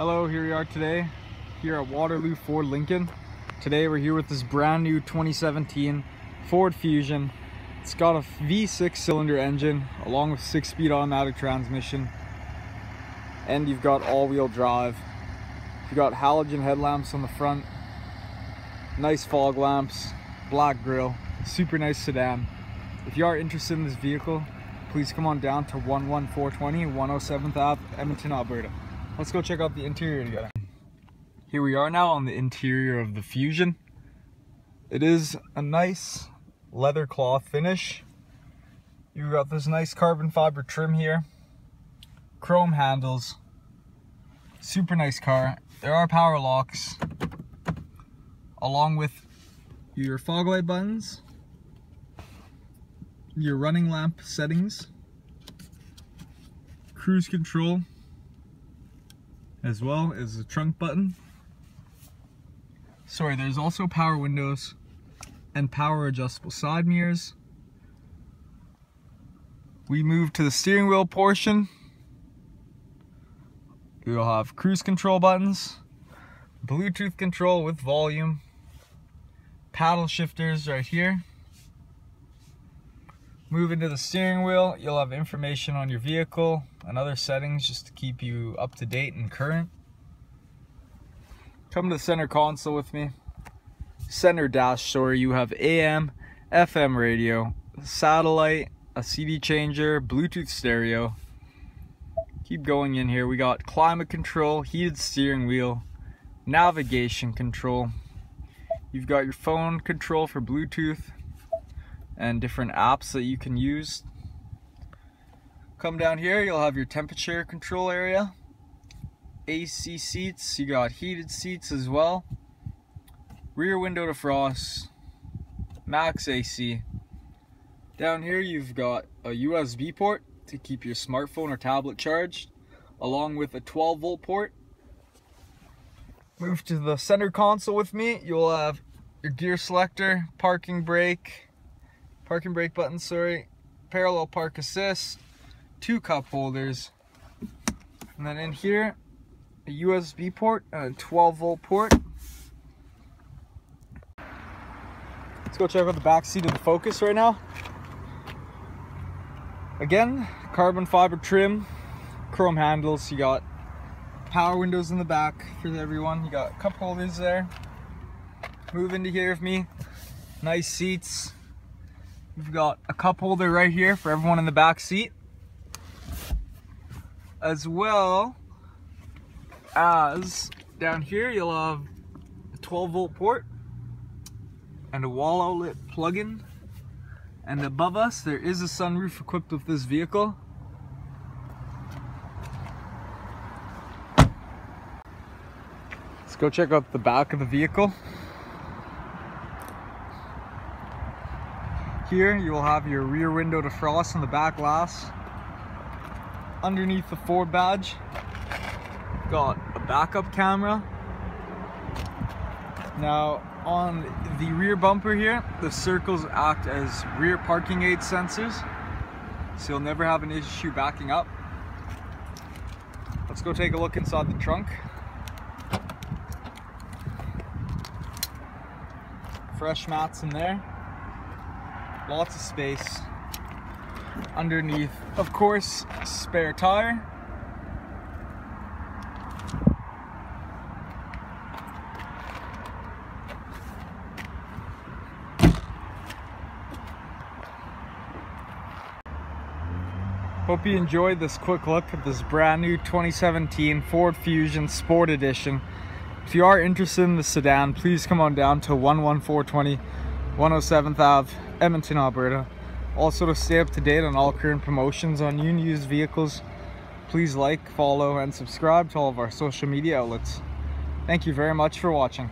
Hello, here we are today, here at Waterloo Ford Lincoln. Today we're here with this brand new 2017 Ford Fusion. It's got a V6 cylinder engine along with 6-speed automatic transmission. And you've got all-wheel drive. You've got halogen headlamps on the front. Nice fog lamps, black grille, super nice sedan. If you are interested in this vehicle, please come on down to 11420 107th Ave, Edmonton, Alberta. Let's go check out the interior together. Here we are now on the interior of the Fusion. It is a nice leather cloth finish. You've got this nice carbon fiber trim here. Chrome handles. Super nice car. There are power locks. Along with your fog light buttons. Your running lamp settings. Cruise control as well as the trunk button. Sorry, there's also power windows and power adjustable side mirrors. We move to the steering wheel portion. You'll have cruise control buttons, Bluetooth control with volume, paddle shifters right here. Move into the steering wheel, you'll have information on your vehicle and other settings just to keep you up to date and current. Come to the center console with me. Center dash, sorry, you have AM, FM radio, satellite, a CD changer, Bluetooth stereo. Keep going in here. We got climate control, heated steering wheel, navigation control. You've got your phone control for Bluetooth, and different apps that you can use. Come down here, you'll have your temperature control area. AC seats, you got heated seats as well. Rear window defrost, max AC. Down here you've got a USB port to keep your smartphone or tablet charged, along with a 12 volt port. Move to the center console with me, you'll have your gear selector, parking brake, parking brake button, sorry, parallel park assist, two cup holders, and then in here, a USB port and a 12 volt port. Let's go check out the back seat of the Focus right now. Again, carbon fiber trim, chrome handles. You got power windows in the back for everyone. You got cup holders there. Move into here with me. Nice seats. We've got a cup holder right here for everyone in the back seat. As well as down here you'll have a 12 volt port and a wall outlet plug-in. And above us there is a sunroof equipped with this vehicle. Let's go check out the back of the vehicle. Here you will have your rear window defrost in the back glass. Underneath the Ford badge, got a backup camera. Now on the rear bumper here, the circles act as rear parking aid sensors. So you'll never have an issue backing up. Let's go take a look inside the trunk. Fresh mats in there lots of space underneath. Of course, spare tire. Hope you enjoyed this quick look at this brand new 2017 Ford Fusion Sport Edition. If you are interested in the sedan, please come on down to 11420 107th Ave, Edmonton, Alberta. Also to stay up to date on all current promotions on new and used vehicles, please like, follow, and subscribe to all of our social media outlets. Thank you very much for watching.